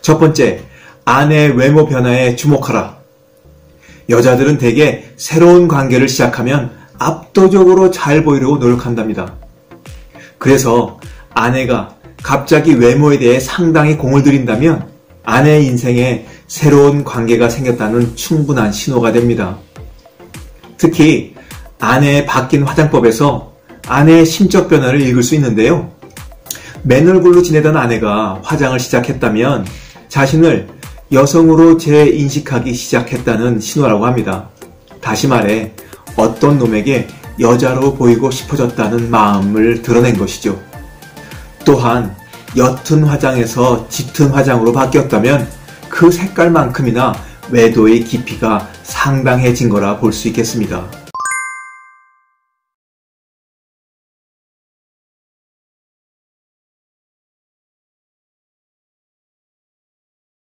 첫 번째, 아내 외모 변화에 주목하라. 여자들은 대개 새로운 관계를 시작하면 압도적으로 잘 보이려고 노력한답니다. 그래서 아내가 갑자기 외모에 대해 상당히 공을 들인다면 아내 인생에 새로운 관계가 생겼다는 충분한 신호가 됩니다. 특히 아내의 바뀐 화장법에서 아내의 심적 변화를 읽을 수 있는데요. 맨 얼굴로 지내던 아내가 화장을 시작했다면 자신을 여성으로 재인식하기 시작했다는 신호라고 합니다. 다시 말해 어떤 놈에게 여자로 보이고 싶어졌다는 마음을 드러낸 것이죠. 또한 옅은 화장에서 짙은 화장으로 바뀌었다면 그 색깔만큼이나 외도의 깊이가 상당해진 거라 볼 수 있겠습니다.